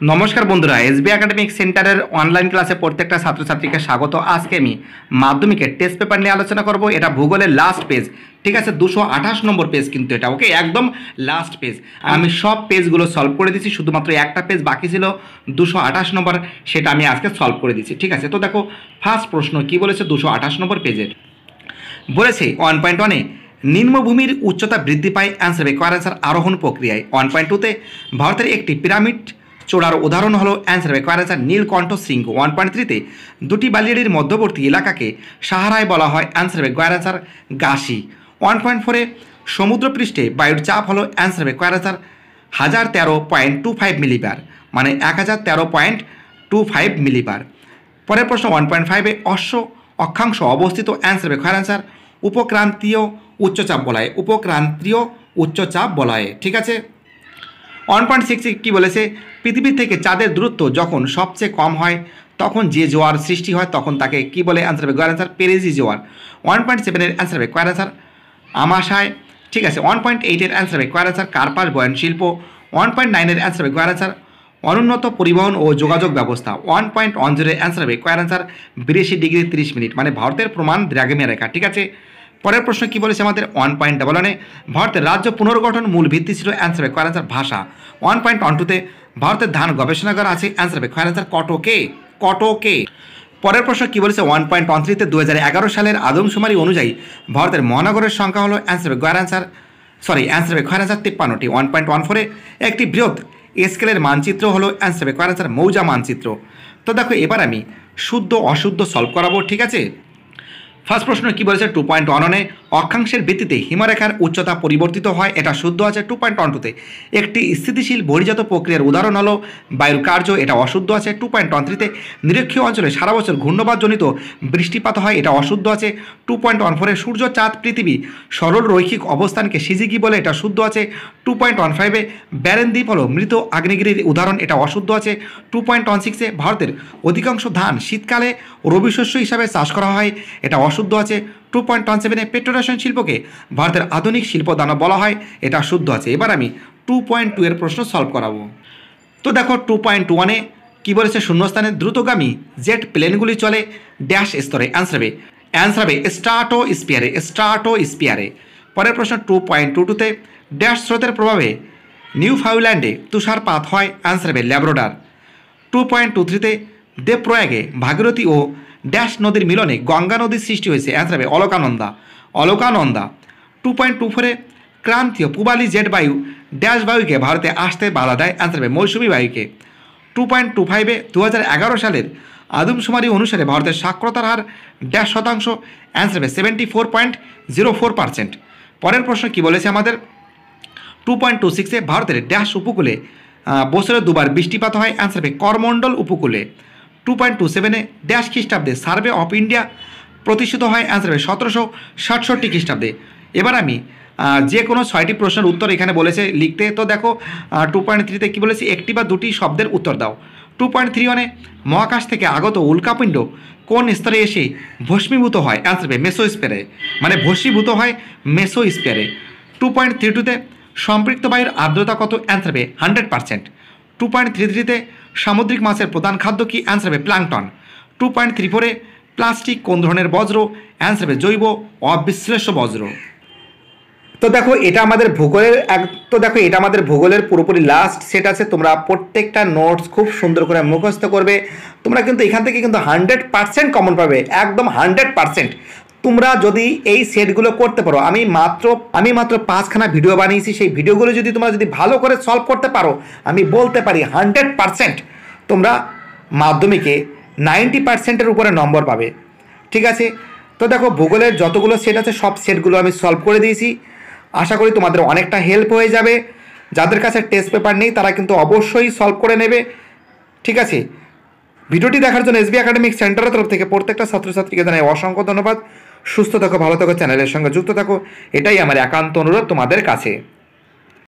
নমস্কার বন্ধুরা SB academic সেন্টারের অনলাইন ক্লাসে প্রত্যেকটা ছাত্রছাত্রীকে স্বাগত। আজকে আমি মাধ্যমিকের টেস্ট পেপার নিয়ে আলোচনা করব। এটা ভূগোলের লাস্ট পেজ ঠিক আছে, দুশো আঠাশ নম্বর পেজ কিন্তু এটা ওকে একদম লাস্ট পেজ আমি সব পেজগুলো সলভ করে দিচ্ছি শুধুমাত্র একটা পেজ বাকি ছিল, দুশো আঠাশ নম্বর। সেটা আমি আজকে সলভ করে দিচ্ছি ঠিক আছে? তো দেখো ফার্স্ট প্রশ্ন, কি বলেছে দুশো আঠাশ নম্বর পেজের বলেছে ওয়ান পয়েন্ট ওয়ানে নিম্নভূমির উচ্চতা বৃদ্ধি পায় অ্যান্সার রিকোয়ার অ্যান্সার আরোহণ প্রক্রিয়ায়। ওয়ান পয়েন্ট টুতে ভারতের একটি পিরামিড চোড়ার উদাহরণ হলো অ্যান্সার রিকোয়ার অ্যান্সার নীলকণ্ঠ শৃঙ্গ। ওয়ান পয়েন্ট থ্রিতে দুটি বালিয়াড়ির মধ্যবর্তী এলাকাকে সাহারায় বলা হয় অ্যান্সার রিকোয়ার অ্যান্সার গাসি। ওয়ান পয়েন্ট ফোরে সমুদ্রপৃষ্ঠে বায়ুর চাপ হলো অ্যান্সার রিকোয়ার অ্যান্সার হাজার তেরো পয়েন্ট টু ফাইভ মিলিবার মানে এক হাজার তেরো পয়েন্ট টু ফাইভ মিলিবার পরের প্রশ্ন ওয়ান পয়েন্ট ফাইভে অশ্ব অক্ষাংশ অবস্থিত অ্যান্সার হবে অ্যান্সার উপক্রান্তীয় উচ্চচাপ বলায়। উপক্রান্তীয় উচ্চচাপ বলায়। ঠিক আছে? ওয়ান পয়েন্ট সিক্সে কী বলেছে? পৃথিবী থেকে চাঁদের দূরত্ব যখন সবচেয়ে কম হয়, তখন যে জোয়ার সৃষ্টি হয়, তখন তাকে কি বলে অ্যান্সার হবে? গোয়ার অ্যান্সার পেরেজি জোয়ার। ওয়ান পয়েন্ট সেভেনের অ্যান্সার হবে, কোয়ার অ্যান্সার আমাশায়। ঠিক আছে ওয়ান পয়েন্ট এইটের অ্যান্সার হবে, কোয়ার অ্যান্সার কার্পাস বয়ন শিল্প। ওয়ান পয়েন্ট নাইনের অ্যান্সার হবে, কোয়ার অ্যান্সার অনুন্নত পরিবহন ও যোগাযোগ ব্যবস্থা। ওয়ান পয়েন্ট ওয়ান জিরোর অ্যান্সার হবে, কোয়ার অ্যান্সার বিরাশি ডিগ্রি তিরিশ মিনিট মানে ভারতের প্রমাণ দ্রাগেমিয়া রেখা। ঠিক আছে? পরের প্রশ্ন কী বলেছে আমাদের ওয়ান পয়েন্ট ডাবল ওয়ানে ভারতের রাজ্য পুনর্গঠন মূল ভিত্তি ছিল অ্যান্সার হবে কোয়ার অ্যান্সার ভাষা। ওয়ান পয়েন্ট ওয়ান টুতে ভারতের ধান গবেষণাগার আছে অ্যান্সার হবে কোয়ার অ্যান্সার কটকে কটকে। পরের প্রশ্ন কী বলেছে? ওয়ান পয়েন্ট ওয়ান থ্রিতে দু হাজার এগারো সালের আদমশুমারি অনুযায়ী ভারতের মহানগরের সংখ্যা হলো অ্যান্সার হবে গোয়ার অ্যান্সার সরি অ্যান্সার হবে খয়ার অ্যান্সার তিপ্পান্নটি। ওয়ান পয়েন্ট ওয়ান ফোরে একটি বৃহৎ স্কেলের মানচিত্র হলো অ্যান্সার হবে খয়ার অ্যান্সার মৌজা মানচিত্র। তো দেখো, এবার আমি শুদ্ধ অশুদ্ধ সলভ করাবো, ঠিক আছে? ফার্স্ট প্রশ্ন কী বলেছে? টু পয়েন্ট ওয়ানে অক্ষাংশের ভিত্তিতে হিমারেখার উচ্চতা পরিবর্তিত হয়, এটা শুদ্ধ আছে টু পয়েন্ট ওয়ান টুতে একটি স্থিতিশীল বহির্জাত প্রক্রিয়ার উদাহরণ হলো, বায়ুর কার্য, এটা অশুদ্ধ আছে টু পয়েন্ট ওয়ান থ্রিতে নিরক্ষীয় অঞ্চলে সারা বছর ঘূর্ণবাদজনিত বৃষ্টিপাত হয়, এটা অশুদ্ধ আছে টু পয়েন্ট ওয়ান ফোরে সূর্য, চাঁদ, পৃথিবী সরল রৈখিক অবস্থানকে সিজিকি বলে, এটা শুদ্ধ আছে টু পয়েন্ট ওয়ান ফাইভে ব্যারেন দ্বীপ হলো মৃত আগ্নেয়গিরির উদাহরণ, এটা অশুদ্ধ আছে টু পয়েন্ট ওয়ান সিক্সে ভারতের অধিকাংশ ধান শীতকালে রবি শস্য হিসাবে চাষ করা হয়, এটা অশুদ্ধ আছে। টু পয়েন্ট ওয়ান সেভেনে পেট্রোরেশন শিল্পকে ভারতের আধুনিক শিল্প দানা বলা হয়। এটা শুদ্ধ আছে। এবার আমি টু পয়েন্ট টু এর প্রশ্ন সলভ করাবো। তো দেখো টু পয়েন্ট ওয়ানে কী বলেছে শূন্যস্থানে দ্রুতগামী জেট প্লেনগুলি চলে। ড্যাশ স্তরে অ্যান্সার হবে। অ্যান্সার হবে স্টার্টো স্পিয়ারে স্টার্টো স্পিয়ারে পরের প্রশ্ন টু পয়েন্ট টু টুতে ড্যাশ স্রোতের প্রভাবে নিউ ফাউল্যান্ডে তুষারপাত হয়। অ্যান্সার হবে ল্যাব্রোডার টু পয়েন্ট টু থ্রিতে দেবপ্রয়াগে ভাগীরথী ও ড্যাশ নদীর মিলনে গঙ্গা নদীর সৃষ্টি হয়েছে। অ্যান্সার হবে Alaknanda. Alaknanda. Two point two ফোরে ক্রান্তীয় পূবালি জেট বায়ু ড্যাশ বায়ুকে ভারতে আসতে বাধা দেয়। অ্যান্সার হবে মৌসুমি বায়ুকে। টু পয়েন্ট টু ফাইভে দু হাজার এগারো সালের আদমশুমারি অনুসারে ভারতের সাক্ষরতার হার ড্যাশ শতাংশ। অ্যান্সার হবে seventy four point zero four percent পরের প্রশ্ন কী বলেছে আমাদের? টু পয়েন্ট টু সিক্সে ভারতের ড্যাশ উপকূলে বছরে দুবার বৃষ্টিপাত হয়। অ্যান্সার হবে করমণ্ডল উপকূলে। টু পয়েন্ট টু সেভেনে ড্যাশ খ্রিস্টাব্দে সার্ভে অফ ইন্ডিয়া প্রতিষ্ঠিত হয় অ্যান্সার হবে সতেরোশো সাতষট্টি খ্রিস্টাব্দে। এবার আমি যে কোনো ছয়টি প্রশ্নের উত্তর এখানে বলেছে, লিখতে। তো দেখো টু পয়েন্ট থ্রিতে কী বলেছে? একটি বা দুটি শব্দের উত্তর দাও। টু পয়েন্ট থ্রি ওয়ানে মহাকাশ থেকে আগত উল্কাপিণ্ড কোন স্তরে এসে ভস্মীভূত হয়? অ্যান্সার হবে মেসোস্পেয়ারে মানে ভস্মীভূত হয় মেসোস্পেয়ারে টু পয়েন্ট থ্রি টুতে সম্পৃক্ত বায়ুর আর্দ্রতা কত? অ্যান্সার হবে hundred percent two point three থ্রিতে সামুদ্রিক মাছের প্রধান খাদ্য কি? অ্যান্সার হবে প্লাংটন টু পয়েন্ট থ্রি ফোরে প্লাস্টিক কোন ধরনের বজ্র? অ্যান্সার হবে জৈব, অবিশ্লেষ্য বজ্র। তো দেখো, এটা আমাদের ভূগোলের এক তো দেখো, এটা আমাদের ভূগোলের পুরোপুরি লাস্ট সেট আছে। তোমরা প্রত্যেকটা নোটস খুব সুন্দর করে মুখস্থ করবে। তোমরা কিন্তু এখান থেকে কিন্তু হান্ড্রেড পার্সেন্ট কমন পাবে। একদম হান্ড্রেড পার্সেন্ট তোমরা যদি এই সেটগুলো করতে পারো, আমি মাত্র আমি মাত্র পাঁচখানা ভিডিও বানিয়েছি, সেই ভিডিওগুলো যদি তোমরা যদি ভালো করে সলভ করতে পারো, আমি বলতে পারি হান্ড্রেড পারসেন্ট তোমরা মাধ্যমিকে নাইনটি পার্সেন্টের উপরে নম্বর পাবে। ঠিক আছে? তো দেখো, ভূগোলের যতগুলো সেট আছে, সব সেটগুলো আমি সলভ করে দিয়েছি। আশা করি তোমাদের অনেকটা হেল্প হয়ে যাবে। যাদের কাছে টেস্ট পেপার নেই, তারা কিন্তু অবশ্যই সলভ করে নেবে। ঠিক আছে? ভিডিওটি দেখার জন্য এসবি একাডেমিক সেন্টারের তরফ থেকে প্রত্যেকটা ছাত্রছাত্রীকে জানাই অসংখ্য ধন্যবাদ। সুস্থ থাকো ভালো থাকো চ্যানেলের সঙ্গে যুক্ত থাকো। এটাই আমার একান্ত অনুরোধ তোমাদের কাছে।